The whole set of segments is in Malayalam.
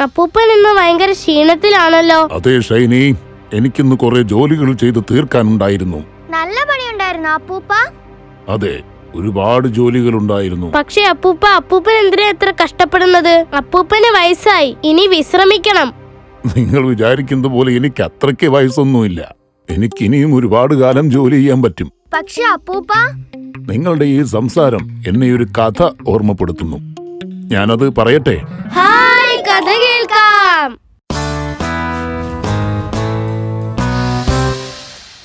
അപ്പൂപ്പൻ ഇന്ന് ഭയങ്കര ക്ഷീണത്തിലാണല്ലോ. അതെ ഷൈനി. എനിക്കിന്ന് കുറെ ജോലികൾ ചെയ്ത് തീർക്കാനുണ്ടായിരുന്നു. നല്ല പണിയുണ്ടായിരുന്നു അപ്പൂപ്പ? അതെ ഒരുപാട് ജോലികൾ ഉണ്ടായിരുന്നു പക്ഷെ അപ്പൂപ്പ അപ്പൂപ്പൻ എന്തിനാ എത്ര കഷ്ടപ്പെടുന്നത്? അപ്പൂപ്പന് വയസ്സായി ഇനി വിശ്രമിക്കണം. നിങ്ങൾ വിചാരിക്കുന്നത് പോലെ എനിക്ക് അത്രയ്ക്ക് വയസ്സൊന്നുമില്ല. എനിക്ക് ഇനിയും ഒരുപാട് കാലം ജോലി ചെയ്യാൻ പറ്റും. പക്ഷെ അപ്പൂപ്പ? നിങ്ങളുടെ ഈ സംസാരം എന്നെ ഒരു കഥ ഓർമ്മപ്പെടുത്തുന്നു. ഞാനത് പറയട്ടെ? ഹായ്! കഥ കേൾക്കാം.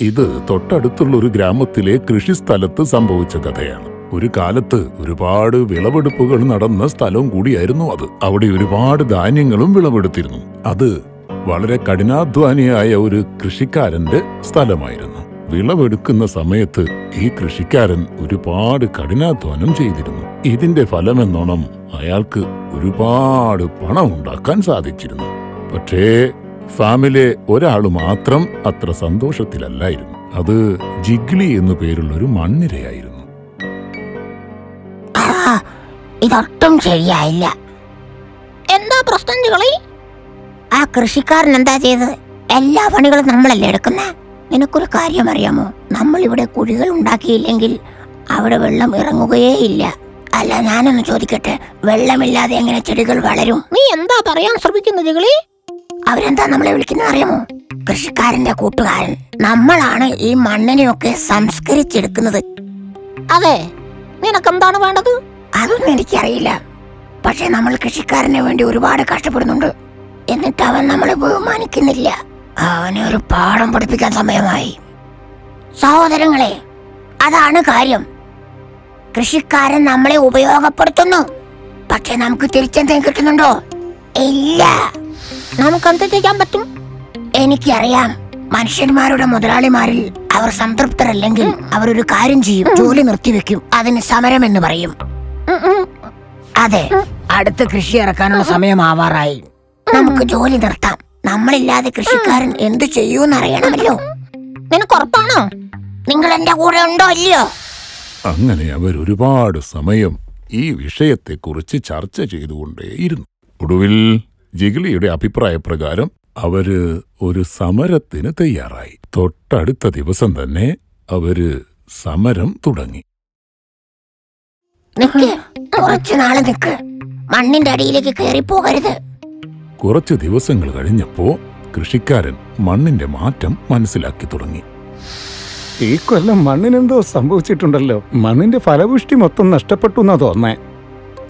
ഇത് തൊട്ടടുത്തുള്ള ഒരു ഗ്രാമത്തിലെ കൃഷിസ്ഥലത്ത് സംഭവിച്ച കഥയാണ്. ഒരു കാലത്ത് ഒരുപാട് വിളവെടുപ്പുകൾ നടന്ന സ്ഥലവും കൂടിയായിരുന്നു അത്. അവിടെ ഒരുപാട് ധാന്യങ്ങളും വിളവെടുത്തിരുന്നു. അത് വളരെ കഠിനാധ്വാനിയായ ഒരു കൃഷിക്കാരന്റെ സ്ഥലമായിരുന്നു. വിളവെടുക്കുന്ന സമയത്ത് ഈ കൃഷിക്കാരൻ ഒരുപാട് കഠിനാധ്വാനം ചെയ്തിരുന്നു. ഇതിന്റെ ഫലമെന്നോണം അയാൾക്ക് ഒരുപാട് പണം ഉണ്ടാക്കാൻ സാധിച്ചിരുന്നു. പക്ഷേ ഫാമിലെ ഒരാൾ മാത്രം അത്ര സന്തോഷത്തിലല്ലായിരുന്നു. അത് ജിഗ്ലി എന്നു പേരുള്ള ഒരു മണ്ണിരയായിരുന്നു ഇതൊട്ടും ശരിയായില്ല. എന്താ പ്രശ്നം ആ കൃഷിക്കാരൻ എന്താ ചെയ്തത്? എല്ലാ പണികളും നമ്മളല്ലേ എടുക്കുന്നേ? നിനക്കൊരു കാര്യം അറിയാമോ നമ്മൾ ഇവിടെ കുഴികൾ ഉണ്ടാക്കിയില്ലെങ്കിൽ അവിടെ വെള്ളം ഇറങ്ങുകയേ ഇല്ല. അല്ല ഞാനൊന്ന് ചോദിക്കട്ടെ. വെള്ളമില്ലാതെ എങ്ങനെ ചെടികൾ വളരും? നീ എന്താ പറയാൻ ശ്രമിക്കുന്നത് അവരെന്താ നമ്മളെ വിളിക്കുന്നത് അറിയാമോ? കൃഷിക്കാരന്റെ കൂട്ടുകാരൻ. നമ്മളാണ് ഈ മണ്ണിനെയൊക്കെ സംസ്കരിച്ചെടുക്കുന്നത്. അതെ. നിനക്കെന്താണ് വേണ്ടത്? അതൊന്നും എനിക്കറിയില്ല. പക്ഷെ നമ്മൾ കൃഷിക്കാരന് വേണ്ടി ഒരുപാട് കഷ്ടപ്പെടുന്നുണ്ട്. എന്നിട്ട് അവൻ നമ്മളെ ബഹുമാനിക്കുന്നില്ല. അവനെ ഒരു പാഠം പഠിപ്പിക്കാൻ സമയമായി. സഹോദരങ്ങളെ അതാണ് കാര്യം. കൃഷിക്കാരൻ നമ്മളെ ഉപയോഗപ്പെടുത്തുന്നു. പക്ഷെ നമുക്ക് തിരിച്ചെന്തെങ്കിലും കിട്ടുന്നുണ്ടോ? ഇല്ല. നമുക്ക് എന്ത് ചെയ്യാൻ പറ്റും? എനിക്കറിയാം. മനുഷ്യന്മാരുടെ മുതലാളിമാരിൽ അവർ സംതൃപ്തരല്ലെങ്കിൽ അവർ ഒരു കാര്യം ചെയ്യും. ജോലി നിർത്തിവെക്കും. അതിന് സമരം എന്ന് പറയും അതെ. അടുത്ത കൃഷി ഇറക്കാനുള്ള സമയമാവാറായി. നമുക്ക് ജോലി നിർത്താം. നമ്മളില്ലാതെ കൃഷിക്കാരൻ എന്ത് ചെയ്യൂന്ന് അറിയണമല്ലോ. നിനക്ക് ഉറപ്പാണോ? നിങ്ങൾ എന്റെ കൂടെ ഉണ്ടോ ഇല്ലയോ? അങ്ങനെ അവർ ഒരുപാട് സമയം ഈ വിഷയത്തെ കുറിച്ച് ചർച്ച ചെയ്തുകൊണ്ടേയിരുന്നു. ഒടുവിൽ ജിഗ്ലിയുടെ അഭിപ്രായപ്രകാരം അവർ ഒരു സമരത്തിന് തയ്യാറായി. തൊട്ടടുത്ത ദിവസം തന്നെ അവർ സമരം തുടങ്ങി. നിക്ക് കുറച്ചു നാൾ നിക്ക്. മണ്ണിന്റെ അടിയിലേക്ക് കയറി പോകരുത് കുറച്ച് ദിവസങ്ങൾ കഴിഞ്ഞപ്പോ കൃഷിക്കാരൻ മണ്ണിന്റെ മാറ്റം മനസ്സിലാക്കി തുടങ്ങി. ഈ കൊല്ലം മണ്ണിനെന്തോ സംഭവിച്ചിട്ടുണ്ടല്ലോ. മണ്ണിന്റെ ഫലപുഷ്ടി മൊത്തം നഷ്ടപ്പെട്ടു എന്നാ തോന്നേ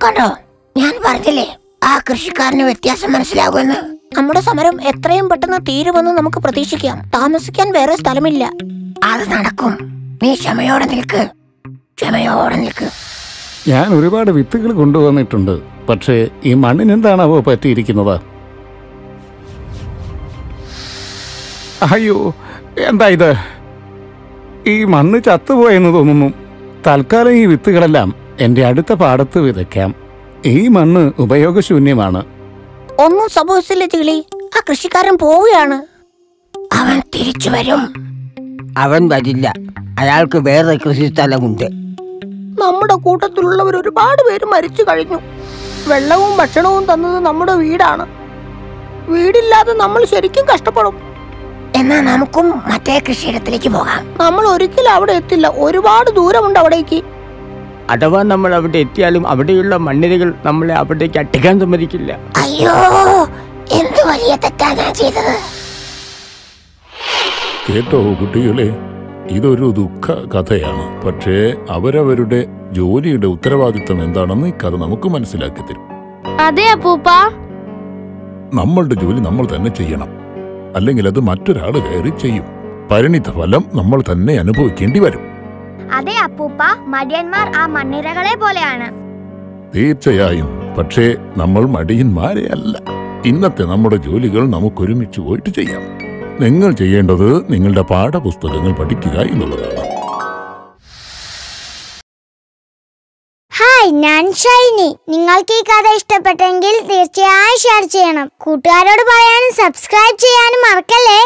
കണ്ടോ? ഞാൻ പറഞ്ഞില്ലേ ആ കൃഷിക്കാരന് വ്യത്യാസം മനസ്സിലാകുമെന്ന്. നമ്മുടെ സമരം എത്രയും പെട്ടെന്ന് തീരുമെന്ന് നമുക്ക് പ്രതീക്ഷിക്കാം. താമസിക്കാൻ വേറെ സ്ഥലമില്ല. അത് നടക്കും. നീ ക്ഷമയോടെ നിൽക്ക്. ക്ഷമയോടെ നിൽക്ക്. ഞാൻ ഒരുപാട് വിത്തുകൾ കൊണ്ടുവന്നിട്ടുണ്ട്. പക്ഷേ ഈ മണ്ണിനെന്താണാവോ പറ്റിയിരിക്കുന്നത്? അയ്യോ എന്താ ഇത്? ഈ മണ്ണ് ചത്തുപോയെന്ന് തോന്നുന്നു. തൽക്കാലം ഈ വിത്തുകളെല്ലാം എന്റെ അടുത്ത പാടത്ത് വിതയ്ക്കാം. ഈ മണ്ണ് ഉപയോഗശൂന്യമാണ്. ഒന്നും സംഭവിച്ചില്ല ചിളി ആ കൃഷിക്കാരൻ പോവുകയാണ്. അവൻ തിരിച്ചു വരും. അവൻ വരില്ല. അയാൾക്ക് വേറെ കൃഷി സ്ഥലമുണ്ട്. നമ്മുടെ കൂട്ടത്തിലുള്ളവർ ഒരുപാട് പേര് മരിച്ചു കഴിഞ്ഞു. വെള്ളവും ഭക്ഷണവും തന്നത് നമ്മുടെ വീടാണ്. വീടില്ലാതെ നമ്മൾ ശരിക്കും കഷ്ടപ്പെടും. എന്നാ നമുക്കും മറ്റേ കൃഷിയിടത്തിലേക്ക് പോകാം. നമ്മൾ ഒരിക്കലും അവിടെ എത്തില്ല. ഒരുപാട് ദൂരമുണ്ട് അവിടേക്ക്. അഥവാ നമ്മൾ അവിടെ എത്തിയാലും അവിടെയുള്ള മണ്ണിരകൾ നമ്മളെ അവിടേക്ക് അട്ടിക്കാൻ സമ്മതിക്കില്ല. അയ്യോ എന്ത് വലിയ തെറ്റാ ഞാൻ ചെയ്തത്. കേട്ടോ കുട്ടികളെ ഇതൊരു ദുഃഖ കഥയാണ്. പക്ഷേ അവരവരുടെ ജോലിയുടെ ഉത്തരവാദിത്തം എന്താണെന്ന് ഈ കഥ നമുക്ക് മനസ്സിലാക്കി തരും. അതെ അപ്പൂപ്പ. നമ്മളുടെ ജോലി നമ്മൾ തന്നെ ചെയ്യണം. അല്ലെങ്കിൽ അത് മറ്റൊരാൾ കയറി ചെയ്യും. പരിണിത ഫലം നമ്മൾ തന്നെ അനുഭവിക്കേണ്ടി വരും. അതെ അപ്പൂപ്പ. മടിയന്മാർ ആ മണ്ണിരകളെ പോലെയാണ്. തീർച്ചയായും. പക്ഷേ നമ്മൾ മടിയന്മാരെ അല്ല. ഇന്നത്തെ നമ്മുടെ ജോലികൾ നമുക്ക് ഒരുമിച്ച് പോയിട്ട് ചെയ്യാം. നിങ്ങൾ ചെയ്യേണ്ടത് നിങ്ങളുടെ പാഠപുസ്തകങ്ങൾ പഠിക്കുക എന്നുള്ളതാണ്. ഹായ് ഞാൻ ഷൈനി. നിങ്ങൾക്ക് ഈ കഥ ഇഷ്ടപ്പെട്ടെങ്കിൽ തീർച്ചയായും ഷെയർ ചെയ്യണം. കൂട്ടുകാരോട് പറയാനും സബ്സ്ക്രൈബ് ചെയ്യാനും മറക്കല്ലേ?